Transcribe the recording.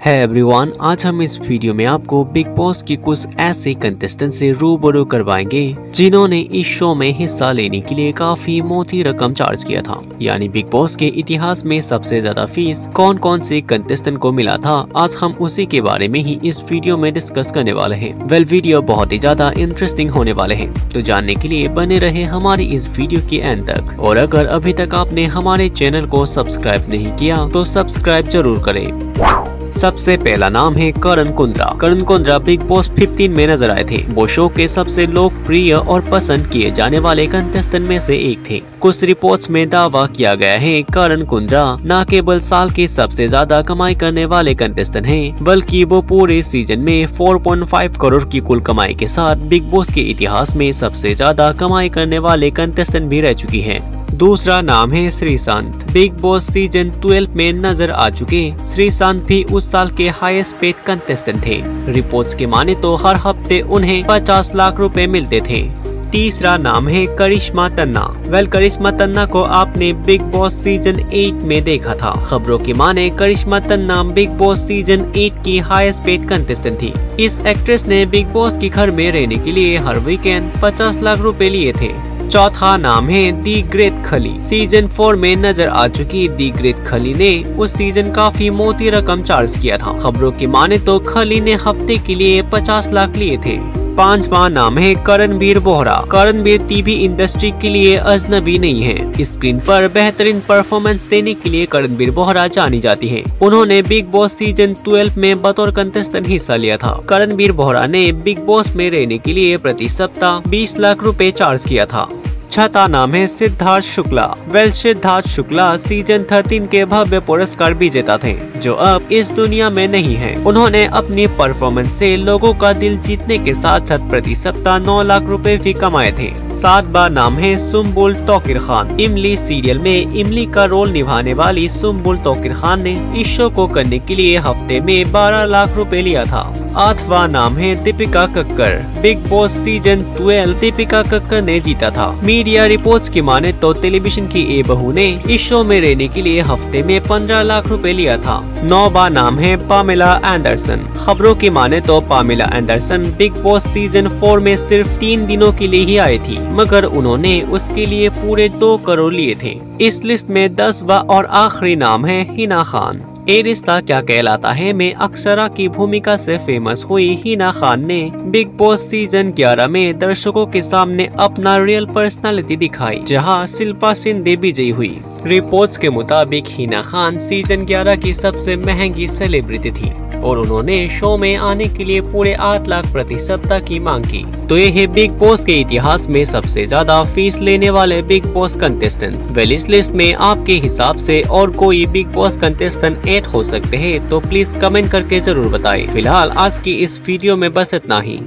है एवरीवन आज हम इस वीडियो में आपको बिग बॉस की कुछ ऐसे कंटेस्टेंट से रूबरू करवाएँगे, जिन्होंने इस शो में हिस्सा लेने के लिए काफ़ी मोटी रकम चार्ज किया था। यानी बिग बॉस के इतिहास में सबसे ज़्यादा फ़ीस कौन कौन से कंटेस्टेंट को मिला था, आज हम उसी के बारे में ही इस वीडियो में डिस्कस करने वाले है। वेल वीडियो बहुत ही ज़्यादा इंटरेस्टिंग होने वाले है। तो जानने के लिए बने रहे हमारी इस वीडियो के एंड तक। और अगर अभी तक आपने हमारे चैनल को सब्सक्राइब नहीं किया तो सब्सक्राइब ज़रूर करें। सबसे पहला नाम है करण कुंद्रा। करण कुंद्रा बिग बॉस 15 में नज़र आए थे। वो शो के सबसे लोकप्रिय और पसंद किए जाने वाले कंटेस्टेंट में से एक थे। कुछ रिपोर्ट्स में दावा किया गया है, करण कुंद्रा न केवल साल के सबसे ज़्यादा कमाई करने वाले कंटेस्टेंट है, बल्कि वो पूरे सीज़न में 4.5 करोड़ की कुल कमाई के साथ बिग बॉस के इतिहास में सबसे ज़्यादा कमाई करने वाले कंटेस्टेंट भी रह चुकी है। दूसरा नाम है श्रीशांत बिग बॉस सीज़न 12 में नज़र आ चुके श्रीशांत भी उस साल के हाईएस्ट पेड कंटेस्टेंट थे। रिपोर्ट्स के माने तो हर हफ़्ते उन्हें 50 लाख रुपए मिलते थे। तीसरा नाम है करिश्मा तन्ना। वेल करिश्मा तन्ना को आपने बिग बॉस सीज़न 8 में देखा था। खबरों की माने Karishma Tanna big Boss season 8 की हाईएस्ट पेड कंटेस्टेंट थी। इस एक्ट्रेस ने बिग बॉस के घर में रहने के लिए हर वीकेंड 50 लाख रुपए लिए थे। चौथा नाम है the great Khali. Season four में नज़र आ चुकी दी ग्रेट खली ने उस सीज़न काफ़ी मोटी रकम चार्ज किया था। खबरों की माने तो खली ने हफ़्ते के लिए 50 लाख लिए थे। पांचवा नाम है करणबीर बोहरा। करणबीर टीवी इंडस्ट्री के लिए अजनबी नहीं है। स्क्रीन पर बेहतरीन परफॉर्मेंस देने के लिए करणबीर बोहरा जानी जाती है। उन्होंने बिग बॉस सीज़न 12 में बतौर कंटेस्टेंट हिस्सा लिया था। करणबीर बोहरा ने बिग बॉस में रहने के लिए प्रति सप्ताह 20 लाख रुपए चार्ज किया था। छठा नाम है सिद्धार्थ शुक्ला। वेल सिद्धार्थ शुक्ला सीज़न 13 के भव्य पुरस्कार विजेता थे, जो अब इस दुनिया में नहीं है। उन्होंने अपनी परफॉर्मेंस से लोगों का दिल जीतने के साथ साथ प्रति सप्ताह नौ लाख रुपए भी कमाए थे। सात बार नाम है सुम्बुल तोकिर खान। इमली सीरियल में इमली का रोल निभाने वाली सुम्बुल तोकिर खान ने इस शो को करने के लिए हफ़्ते में 12 लाख रुपए लिया था। आठवा नाम है Dipika Kakar. Bigg Boss season 12 Dipika Kakar ने जीता था। मीडिया रिपोर्ट्स की माने तो टेलीविज़न की ए बहू ने इस शो में रहने के लिए हफ़्ते में 15 लाख रुपए लिया था। नौवा नाम है पामिला एंडरसन। खबरों की माने तो Pamela Anderson Bigg Boss season four में सिर्फ़ तीन दिनों के लिए ही आई थी। मगर उन्होंने उसके लिए पूरे दो करोड़ लिए थे। इस लिस्ट में दसवा और आखिरी नाम है हिना खान। ए रिश्ता क्या कहलाता है में अक्षरा की भूमिका से फ़ेमस हुई हिना खान ने बिग बॉस सीज़न 11 में दर्शकों के सामने अपना रियल पर्सनालिटी दिखाई, जहाँ शिल्पा सिंधे विजयी हुई। रिपोर्ट्स के मुताबिक हिना खान सीज़न 11 की सबसे महँगी सेलिब्रिटी थी। और उन्होंने शो में आने के लिए पूरे आठ लाख प्रति सप्ताह की मांग की। तो ये है बिग बॉस के इतिहास में सबसे ज़्यादा फ़ीस लेने वाले बिग बॉस कंटेस्टेंट वेल इस लिस्ट में आपके हिसाब से और कोई बिग बॉस कंटेस्टेंट एड हो सकते हैं तो प्लीज़ कमेंट करके ज़रूर बताएँ। फ़िलहाल आज की इस वीडियो में बस इतना ही।